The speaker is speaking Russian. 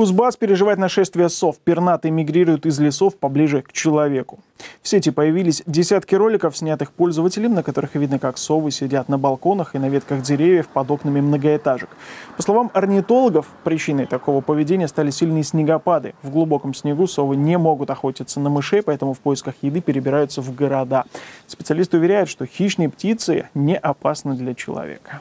Кузбасс переживает нашествие сов. Пернатые мигрируют из лесов поближе к человеку. В сети появились десятки роликов, снятых пользователем, на которых видно, как совы сидят на балконах и на ветках деревьев под окнами многоэтажек. По словам орнитологов, причиной такого поведения стали сильные снегопады. В глубоком снегу совы не могут охотиться на мышей, поэтому в поисках еды перебираются в города. Специалисты уверяют, что хищные птицы не опасны для человека.